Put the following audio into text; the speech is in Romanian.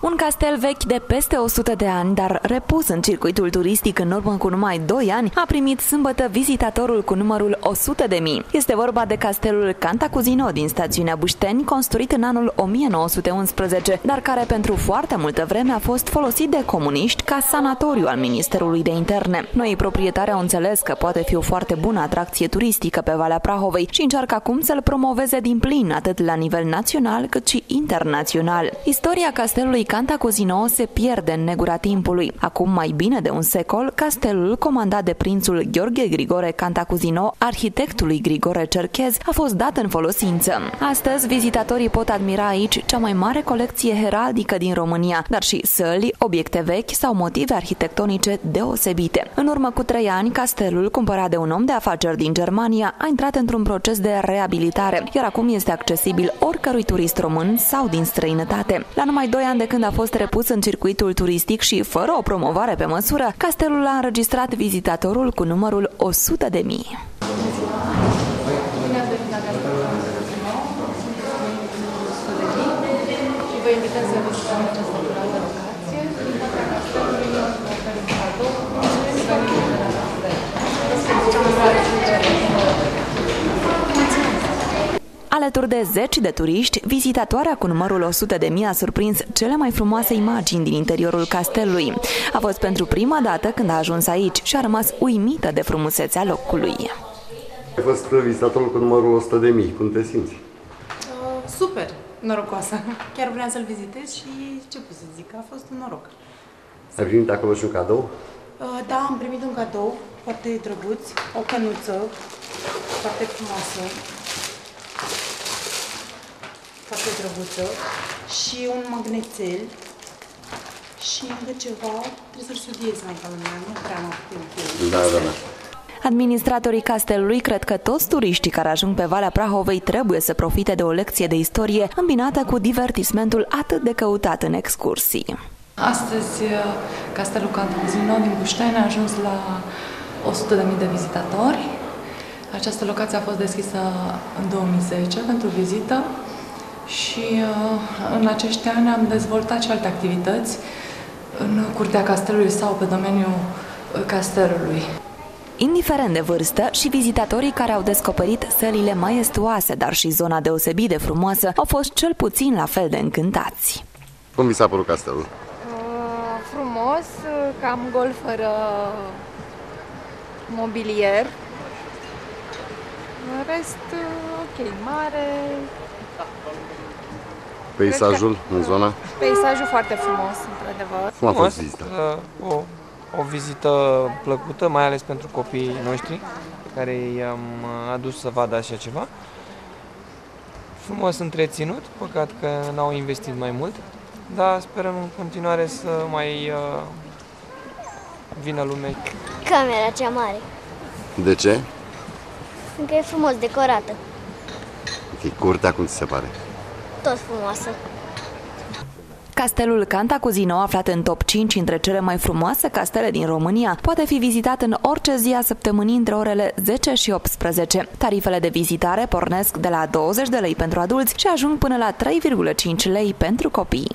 Un castel vechi de peste 100 de ani, dar repus în circuitul turistic în urmă cu numai 2 ani, a primit sâmbătă vizitatorul cu numărul 100 de mii. Este vorba de castelul Cantacuzino din stațiunea Bușteni, construit în anul 1911, dar care pentru foarte multă vreme a fost folosit de comuniști ca sanatoriu al Ministerului de Interne. Noi proprietari au înțeles că poate fi o foarte bună atracție turistică pe Valea Prahovei și încearcă acum să-l promoveze din plin atât la nivel național cât și internațional. Istoria castelului Cantacuzino se pierde în negura timpului. Acum mai bine de un secol, castelul comandat de prințul Gheorghe Grigore Cantacuzino, arhitectului Grigore Cerchez, a fost dat în folosință. Astăzi, vizitatorii pot admira aici cea mai mare colecție heraldică din România, dar și săli, obiecte vechi sau motive arhitectonice deosebite. În urmă cu trei ani, castelul, cumpărat de un om de afaceri din Germania, a intrat într-un proces de reabilitare, iar acum este accesibil oricărui turist român sau din străinătate. La numai doi ani de când a fost repus în circuitul turistic și fără o promovare pe măsură, castelul a înregistrat vizitatorul cu numărul 100 de mii. vă invităm să vizităm această frumoasă Alături de zeci de turiști, vizitatoarea cu numărul 100 de mii a surprins cele mai frumoase imagini din interiorul castelului. A fost pentru prima dată când a ajuns aici și a rămas uimită de frumusețea locului. Ai fost vizitatorul cu numărul 100 de mii. Cum te simți? Uh, super norocoasă. Chiar vreau să-l vizitez și ce pot să zic, a fost un noroc. Ai primit acolo și un cadou? Uh, da, am primit un cadou foarte drăguț, o cănuță foarte frumoasă, foarte drăguță și un magnețel și încă ceva, trebuie să-l studiez mai ca lumea, nu prea am timp. Da, da, da. Administratorii castelului cred că toți turiștii care ajung pe Valea Prahovei trebuie să profite de o lecție de istorie îmbinată cu divertismentul atât de căutat în excursii. Astăzi, uh, Castelul Cantacuzino din Bușteni a ajuns la 100.000 de vizitatori. Această locație a fost deschisă în 2010 pentru vizită și uh, în acești ani am dezvoltat și alte activități în curtea castelului sau pe domeniul uh, castelului. Indiferent de vârstă, și vizitatorii care au descoperit sălile maestuoase, dar și zona deosebit de frumoasă, au fost cel puțin la fel de încântați. Cum vi s-a părut castelul? Uh, frumos, cam gol fără mobilier. În rest, ok, mare. Peisajul în zona? Peisajul foarte frumos, într-adevăr. Cum a fost vizita? Uh, o o vizită plăcută, mai ales pentru copiii noștri, care i-am adus să vadă așa ceva. Frumos întreținut, păcat că n-au investit mai mult, dar sperăm în continuare să mai uh, vină lume. Camera cea mare. De ce? Încă e frumos decorată. Ok, curtea cum ți se pare? Tot frumoasă. Castelul Cantacuzino, aflat în top 5 între cele mai frumoase castele din România, poate fi vizitat în orice zi a săptămânii între orele 10 și 18. Tarifele de vizitare pornesc de la 20 de lei pentru adulți și ajung până la 3,5 lei pentru copii.